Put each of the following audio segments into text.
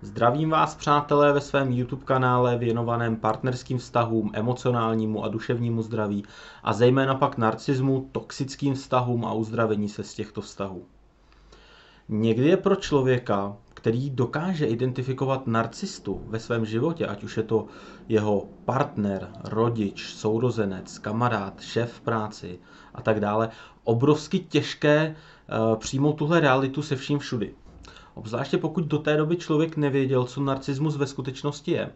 Zdravím vás, přátelé, ve svém YouTube kanále věnovaném partnerským vztahům, emocionálnímu a duševnímu zdraví a zejména pak narcismu, toxickým vztahům a uzdravení se z těchto vztahů. Někdy je pro člověka, který dokáže identifikovat narcistu ve svém životě, ať už je to jeho partner, rodič, sourozenec, kamarád, šéf v práci a tak dále, obrovsky těžké eh, přijmout tuhle realitu se vším všudy. Obzvláště pokud do té doby člověk nevěděl, co narcismus ve skutečnosti je.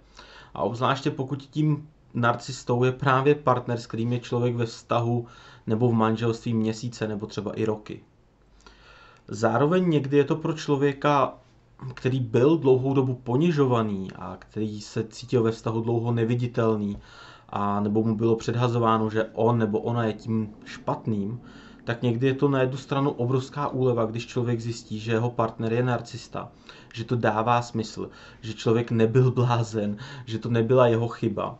A obzvláště pokud tím narcistou je právě partner, s kterým je člověk ve vztahu nebo v manželství měsíce nebo třeba i roky. Zároveň někdy je to pro člověka, který byl dlouhou dobu ponižovaný a který se cítil ve vztahu dlouho neviditelný, a nebo mu bylo předhazováno, že on nebo ona je tím špatným, tak někdy je to na jednu stranu obrovská úleva, když člověk zjistí, že jeho partner je narcista, že to dává smysl, že člověk nebyl blázen, že to nebyla jeho chyba.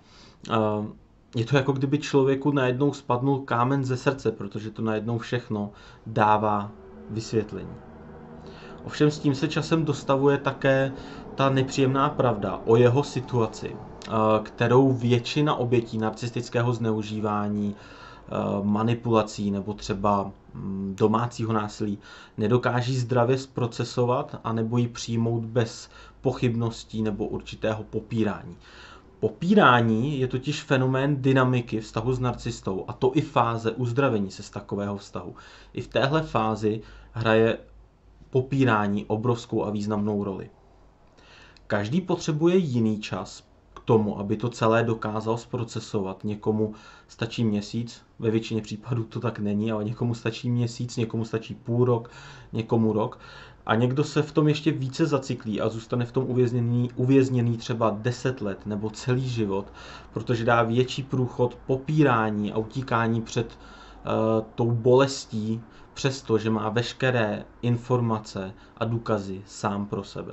Je to jako kdyby člověku najednou spadnul kámen ze srdce, protože to najednou všechno dává vysvětlení. Ovšem s tím se časem dostavuje také ta nepříjemná pravda o jeho situaci, kterou většina obětí narcistického zneužívání Eh, manipulací nebo třeba mm, domácího násilí nedokáží zdravě zprocesovat a nebo ji přijmout bez pochybností nebo určitého popírání. Popírání je totiž fenomén dynamiky vztahu s narcistou a to i fáze uzdravení se z takového vztahu. I v téhle fázi hraje popírání obrovskou a významnou roli. Každý potřebuje jiný čas tomu, aby to celé dokázal zprocesovat. Někomu stačí měsíc, ve většině případů to tak není, ale někomu stačí měsíc, někomu stačí půl rok, někomu rok. A někdo se v tom ještě více zacyklí a zůstane v tom uvězněný, uvězněný třeba 10 let nebo celý život, protože dá větší průchod popírání a utíkání před uh, tou bolestí, přesto, že má veškeré informace a důkazy sám pro sebe.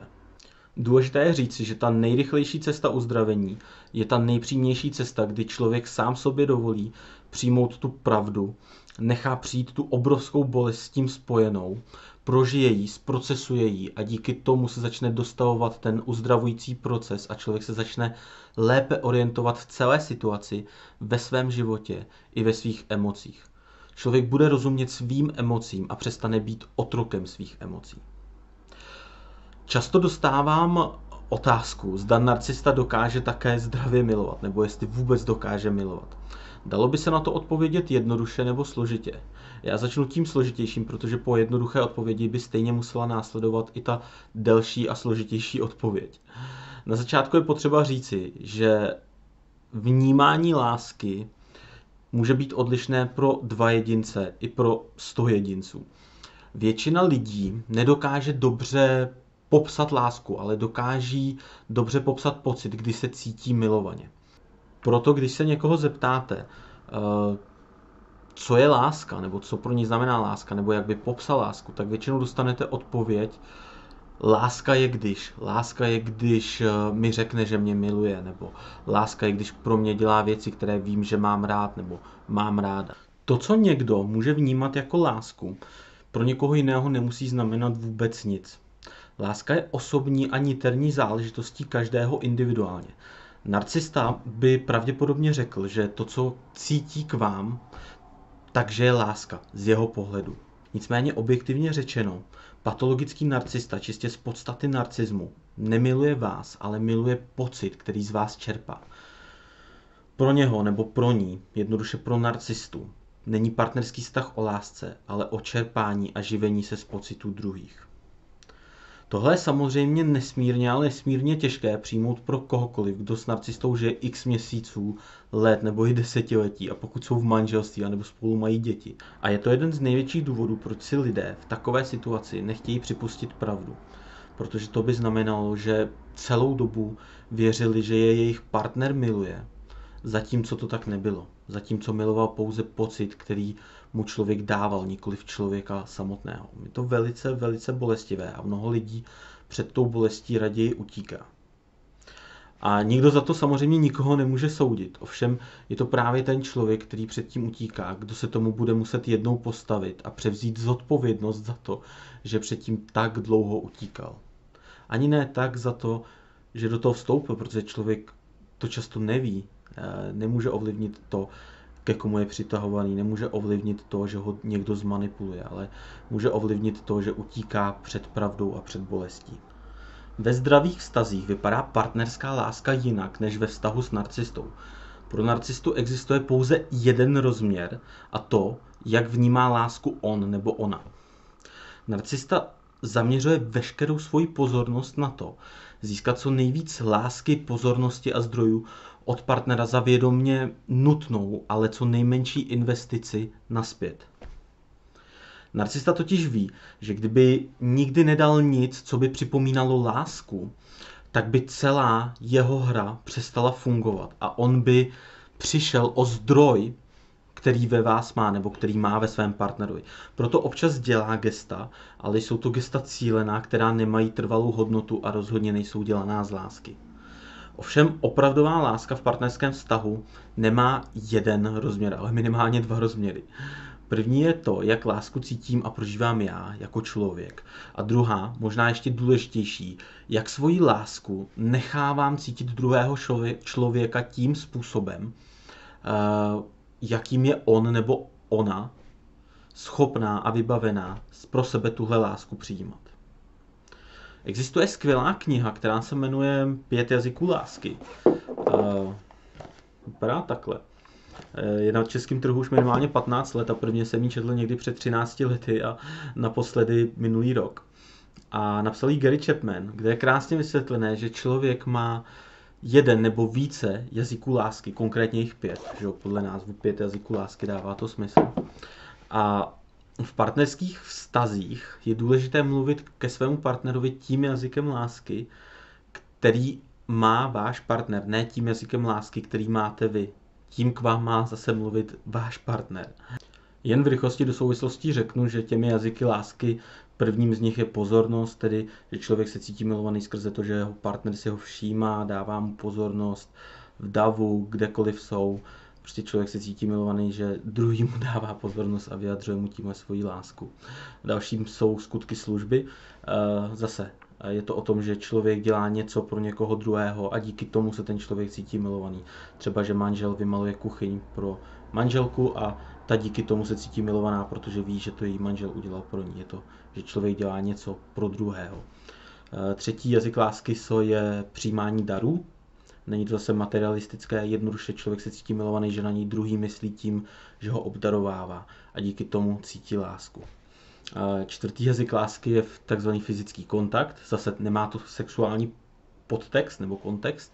Důležité je říci, že ta nejrychlejší cesta uzdravení je ta nejpřímější cesta, kdy člověk sám sobě dovolí přijmout tu pravdu, nechá přijít tu obrovskou bolest s tím spojenou, prožije ji, zprocesuje ji a díky tomu se začne dostavovat ten uzdravující proces a člověk se začne lépe orientovat v celé situaci, ve svém životě i ve svých emocích. Člověk bude rozumět svým emocím a přestane být otrokem svých emocí. Často dostávám otázku, zda narcista dokáže také zdravě milovat, nebo jestli vůbec dokáže milovat. Dalo by se na to odpovědět jednoduše nebo složitě. Já začnu tím složitějším, protože po jednoduché odpovědi by stejně musela následovat i ta delší a složitější odpověď. Na začátku je potřeba říci, že vnímání lásky může být odlišné pro dva jedince i pro sto jedinců. Většina lidí nedokáže dobře popsat lásku, ale dokáží dobře popsat pocit, kdy se cítí milovaně. Proto, když se někoho zeptáte, eh, co je láska, nebo co pro ní znamená láska, nebo jak by popsal lásku, tak většinou dostanete odpověď, láska je když. Láska je, když eh, mi řekne, že mě miluje, nebo láska je, když pro mě dělá věci, které vím, že mám rád, nebo mám ráda. To, co někdo může vnímat jako lásku, pro někoho jiného nemusí znamenat vůbec nic. Láska je osobní a niterní záležitostí každého individuálně. Narcista by pravděpodobně řekl, že to, co cítí k vám, takže je láska z jeho pohledu. Nicméně objektivně řečeno, patologický narcista čistě z podstaty narcismu nemiluje vás, ale miluje pocit, který z vás čerpá. Pro něho nebo pro ní, jednoduše pro narcistu, není partnerský vztah o lásce, ale o čerpání a živení se z pocitů druhých. Tohle je samozřejmě nesmírně, ale nesmírně těžké přijmout pro kohokoliv, kdo s narcistou žije x měsíců, let nebo i desetiletí a pokud jsou v manželství nebo spolu mají děti. A je to jeden z největších důvodů, proč si lidé v takové situaci nechtějí připustit pravdu. Protože to by znamenalo, že celou dobu věřili, že je jejich partner miluje, zatímco to tak nebylo. Zatímco miloval pouze pocit, který mu člověk dával, nikoli v člověka samotného. Je to velice, velice bolestivé a mnoho lidí před tou bolestí raději utíká. A nikdo za to samozřejmě nikoho nemůže soudit. Ovšem je to právě ten člověk, který předtím utíká, kdo se tomu bude muset jednou postavit a převzít zodpovědnost za to, že předtím tak dlouho utíkal. Ani ne tak za to, že do toho vstoupil, protože člověk to často neví, nemůže ovlivnit to, ke komu je přitahovaný, nemůže ovlivnit to, že ho někdo zmanipuluje, ale může ovlivnit to, že utíká před pravdou a před bolestí. Ve zdravých vztazích vypadá partnerská láska jinak než ve vztahu s narcistou. Pro narcistu existuje pouze jeden rozměr a to, jak vnímá lásku on nebo ona. Narcista zaměřuje veškerou svoji pozornost na to, získat co nejvíc lásky, pozornosti a zdrojů od partnera za vědomně nutnou, ale co nejmenší investici naspět. Narcista totiž ví, že kdyby nikdy nedal nic, co by připomínalo lásku, tak by celá jeho hra přestala fungovat a on by přišel o zdroj, který ve vás má nebo který má ve svém partnerovi. Proto občas dělá gesta, ale jsou to gesta cílená, která nemají trvalou hodnotu a rozhodně nejsou dělaná z lásky. Ovšem opravdová láska v partnerském vztahu nemá jeden rozměr, ale minimálně dva rozměry. První je to, jak lásku cítím a prožívám já jako člověk. A druhá, možná ještě důležitější, jak svoji lásku nechávám cítit druhého člověka tím způsobem, eh, jakým je on nebo ona schopná a vybavená pro sebe tuhle lásku přijímat. Existuje skvělá kniha, která se jmenuje Pět jazyků lásky. Uh, vypadá takhle. Je na českém trhu už minimálně 15 let a prvně jsem ji četl někdy před 13 lety a naposledy minulý rok. A napsal ji Gary Chapman, kde je krásně vysvětlené, že člověk má jeden nebo více jazyků lásky, konkrétně jich pět, že podle názvu pět jazyků lásky dává to smysl. A v partnerských vztazích je důležité mluvit ke svému partnerovi tím jazykem lásky, který má váš partner, ne tím jazykem lásky, který máte vy. Tím k vám má zase mluvit váš partner. Jen v rychlosti do souvislostí řeknu, že těmi jazyky lásky prvním z nich je pozornost, tedy že člověk se cítí milovaný skrze to, že jeho partner si ho všímá, dává mu pozornost v davu, kdekoliv jsou. Prostě člověk se cítí milovaný, že druhý mu dává pozornost a vyjadřuje mu tímhle svoji lásku. Dalším jsou skutky služby. Eh, zase je to o tom, že člověk dělá něco pro někoho druhého a díky tomu se ten člověk cítí milovaný. Třeba, že manžel vymaluje kuchyň pro manželku a ta díky tomu se cítí milovaná, protože ví, že to její manžel udělal pro ní. Je to, že člověk dělá něco pro druhého. Eh, třetí jazyk lásky so je přijímání darů. Není to zase materialistické, jednoduše člověk se cítí milovaný, že na ní druhý myslí tím, že ho obdarovává a díky tomu cítí lásku. Eh, čtvrtý jazyk lásky je takzvaný fyzický kontakt. Zase nemá to sexuální podtext nebo kontext.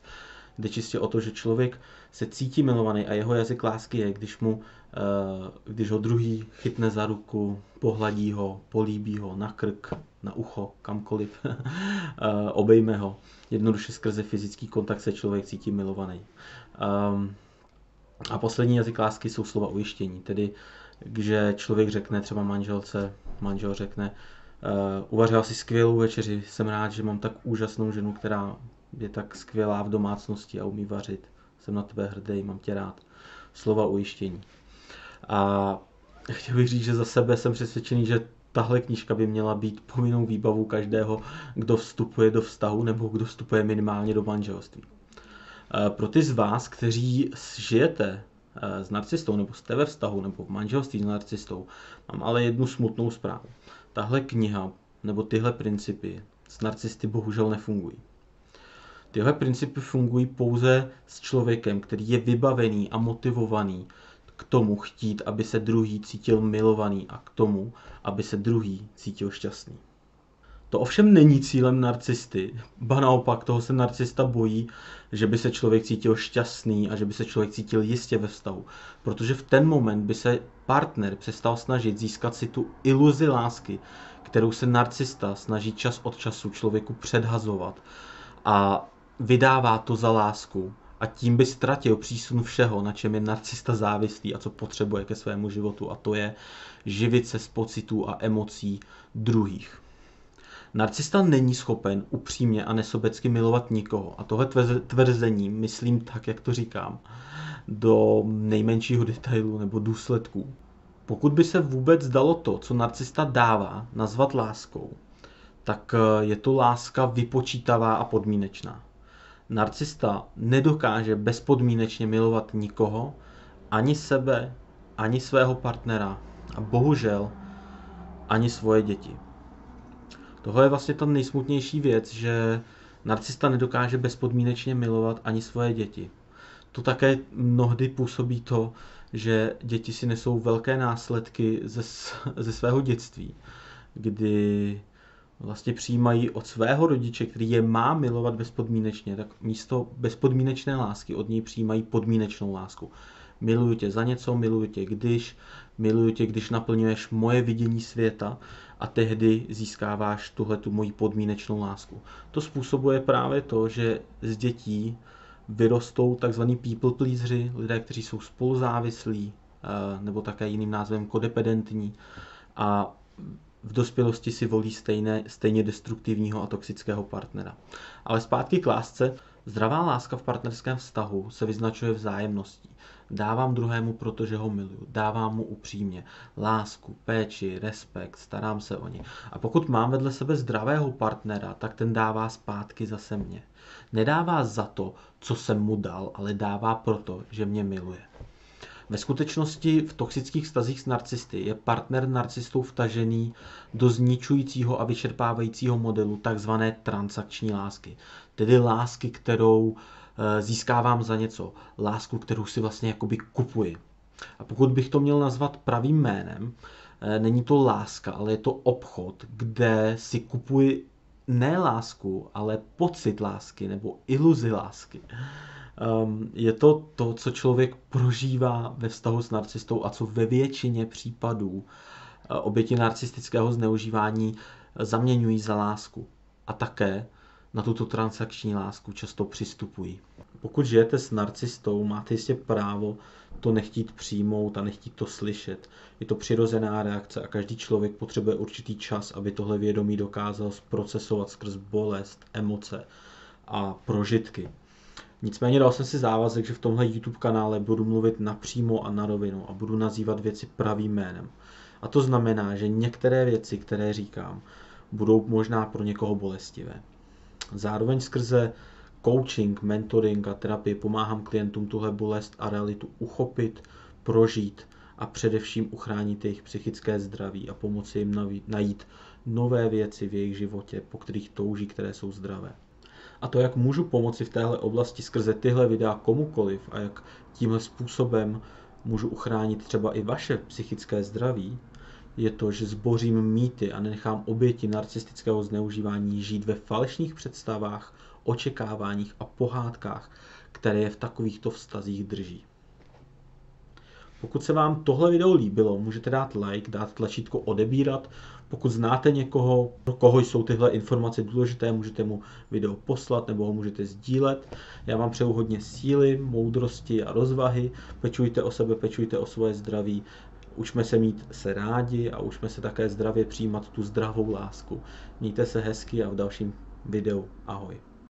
Jde čistě o to, že člověk se cítí milovaný a jeho jazyk lásky je, když mu Eh, když ho druhý chytne za ruku, pohladí ho, políbí ho na krk, na ucho, kamkoliv, eh, obejme ho. Jednoduše skrze fyzický kontakt se člověk cítí milovaný. Ehm, a poslední jazyk lásky jsou slova ujištění, tedy že člověk řekne třeba manželce, manžel řekne, uh, uvařila si skvělou večeři, jsem rád, že mám tak úžasnou ženu, která je tak skvělá v domácnosti a umí vařit. Jsem na tebe hrdý, mám tě rád. Slova ujištění. A chtěl bych říct, že za sebe jsem přesvědčený, že tahle knížka by měla být povinnou výbavou každého, kdo vstupuje do vztahu nebo kdo vstupuje minimálně do manželství. E, pro ty z vás, kteří žijete e, s narcistou nebo jste ve vztahu nebo v manželství s narcistou, mám ale jednu smutnou zprávu. Tahle kniha nebo tyhle principy s narcisty bohužel nefungují. Tyhle principy fungují pouze s člověkem, který je vybavený a motivovaný k tomu chtít, aby se druhý cítil milovaný a k tomu, aby se druhý cítil šťastný. To ovšem není cílem narcisty, ba naopak toho se narcista bojí, že by se člověk cítil šťastný a že by se člověk cítil jistě ve vztahu. Protože v ten moment by se partner přestal snažit získat si tu iluzi lásky, kterou se narcista snaží čas od času člověku předhazovat a vydává to za lásku a tím by ztratil přísun všeho, na čem je narcista závislý a co potřebuje ke svému životu a to je živit se z pocitů a emocí druhých. Narcista není schopen upřímně a nesobecky milovat nikoho. A tohle tvrzení, myslím tak, jak to říkám, do nejmenšího detailu nebo důsledků. Pokud by se vůbec dalo to, co narcista dává, nazvat láskou, tak eh, je to láska vypočítavá a podmínečná. Narcista nedokáže bezpodmínečně milovat nikoho, ani sebe, ani svého partnera a bohužel ani svoje děti. Tohle je vlastně ta nejsmutnější věc, že narcista nedokáže bezpodmínečně milovat ani svoje děti. To také mnohdy působí to, že děti si nesou velké následky ze, ze svého dětství, kdy vlastně přijímají od svého rodiče, který je má milovat bezpodmínečně, tak místo bezpodmínečné lásky od něj přijímají podmínečnou lásku. Miluju tě za něco, miluju tě když, miluju tě, když naplňuješ moje vidění světa a tehdy získáváš tuhle tu moji podmínečnou lásku. To způsobuje právě to, že z dětí vyrostou takzvaný people pleaseři, lidé, kteří jsou spoluzávislí, eh, nebo také jiným názvem kodependentní a v dospělosti si volí stejné, stejně destruktivního a toxického partnera. Ale zpátky k lásce. Zdravá láska v partnerském vztahu se vyznačuje vzájemností. Dávám druhému, protože ho miluju. Dávám mu upřímně. Lásku, péči, respekt, starám se o ně. A pokud mám vedle sebe zdravého partnera, tak ten dává zpátky zase mě. Nedává za to, co jsem mu dal, ale dává proto, že mě miluje. Ve skutečnosti v toxických stazích s narcisty je partner narcistou vtažený do zničujícího a vyčerpávajícího modelu takzvané transakční lásky. Tedy lásky, kterou eh, získávám za něco. Lásku, kterou si vlastně jakoby kupuji. A pokud bych to měl nazvat pravým jménem, eh, není to láska, ale je to obchod, kde si kupuji ne lásku, ale pocit lásky nebo iluzi lásky. Um, je to to, co člověk prožívá ve vztahu s narcistou a co ve většině případů uh, oběti narcistického zneužívání zaměňují za lásku. A také na tuto transakční lásku často přistupují. Pokud žijete s narcistou, máte jistě právo to nechtít přijmout a nechtít to slyšet. Je to přirozená reakce a každý člověk potřebuje určitý čas, aby tohle vědomí dokázal zprocesovat skrz bolest, emoce a prožitky. Nicméně dal jsem si závazek, že v tomhle YouTube kanále budu mluvit napřímo a na rovinu a budu nazývat věci pravým jménem. A to znamená, že některé věci, které říkám, budou možná pro někoho bolestivé. Zároveň skrze coaching, mentoring a terapii pomáhám klientům tuhle bolest a realitu uchopit, prožít a především uchránit jejich psychické zdraví a pomoci jim najít nové věci v jejich životě, po kterých touží, které jsou zdravé. A to, jak můžu pomoci v téhle oblasti skrze tyhle videa komukoliv a jak tímhle způsobem můžu uchránit třeba i vaše psychické zdraví, je to, že zbořím mýty a nenechám oběti narcistického zneužívání žít ve falešných představách, očekáváních a pohádkách, které je v takovýchto vztazích drží. Pokud se vám tohle video líbilo, můžete dát like, dát tlačítko odebírat. Pokud znáte někoho, pro koho jsou tyhle informace důležité, můžete mu video poslat nebo ho můžete sdílet. Já vám přeju hodně síly, moudrosti a rozvahy. Pečujte o sebe, pečujte o svoje zdraví. Učme se mít se rádi a učme se také zdravě přijímat tu zdravou lásku. Mějte se hezky a v dalším videu ahoj.